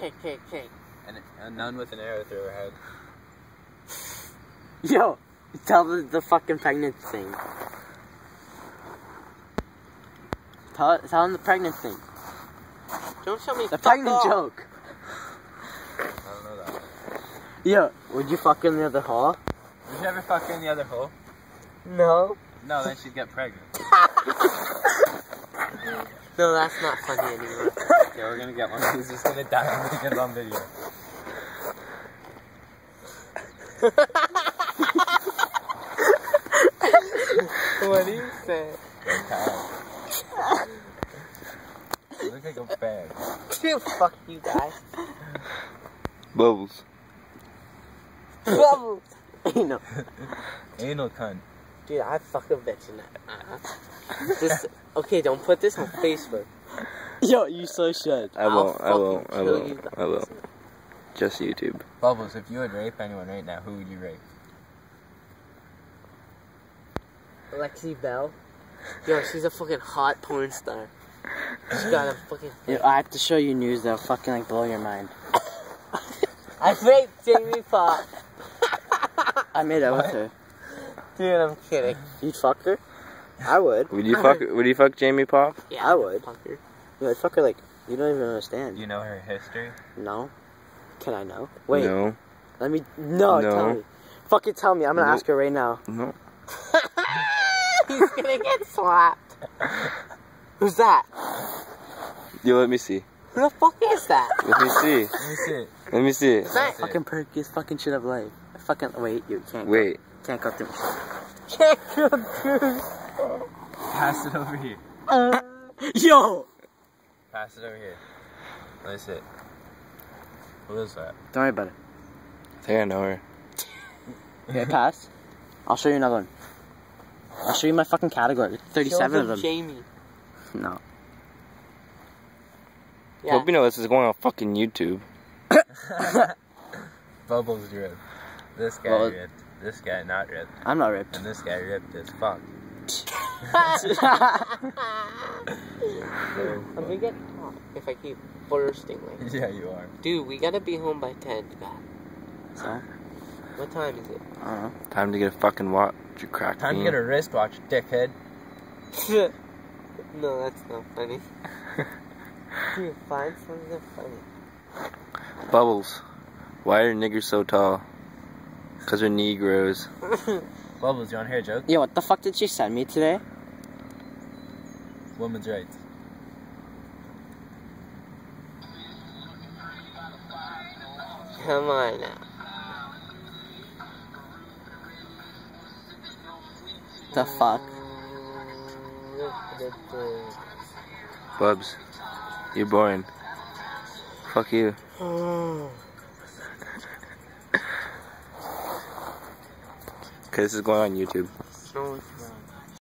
kick, kick, kick. And a uh, nun with an arrow through her head. Yo, tell the, the fucking pregnant thing. Tell, tell him the pregnant thing. Don't show me The fuck pregnant off. joke. I don't know that. Yo, would you fuck in the other hall? Would you ever fuck her in the other hole? No. No, then she'd get pregnant. No, that's not funny anymore. Okay, we're gonna get one. He's just gonna die and we get it on video. what do you say? You look like a fag. Dude, fuck you guys. Bubbles. Bubbles. no. Anal cunt. Dude, I fuck a bitch in that. Uh, this, okay, don't put this on Facebook. Yo, you so should. I I'll won't. I won't. I won't. I will. Just YouTube. Bubbles, if you would rape anyone right now, who would you rape? Lexi Belle. Yo, she's a fucking hot porn star. She's got a fucking. Yo, I have to show you news that'll fucking like blow your mind. I raped Jamie Foxx. I made out with her. Dude, I'm kidding. You'd fuck her? I would. Would you fuck? Would you fuck Jamie Pop? Yeah, I would. fuck her. Yo, I'd fuck like, you don't even understand. You know her history? No? Can I know? Wait, No. let me, no, No. tell me. Fucking tell me, I'm gonna No. ask her right now. No. He's gonna get slapped. Who's that? You let me see. Who the fuck is that? Let me see. Let me see. Let me see. Is that Fucking perkiest fucking shit of life. Fucking, wait, you can't Wait. go, can't go through. Can't go through. Pass it over here. Uh, yo! Pass it over here. Let me see it. Who is that? Don't worry about it. I think I know her. Okay, pass. I'll show you another one. I'll show you my fucking category. 37 of them. Jamie. No. Yeah. Hope you know this is going on fucking YouTube. Bubbles ripped. This guy Well- ripped. This guy not ripped. I'm not ripped. And this guy ripped as fuck. I'm gonna get caught if I keep bursting like yeah, you are. Dude, we gotta be home by 10, God. so, What time is it? I don't know. Time to get a fucking watch. You crack Time to me. get a wristwatch, dickhead. no, that's not funny. Dude, find something funny. Bubbles. Why are niggers so tall? Cause they're Negroes. Bubbles, you wanna hear a joke? Yo, what the fuck did she send me today? Woman's rights. Come on now. The fuck? Bubs. You're boring. Fuck you. Mm. Cause this is going on YouTube.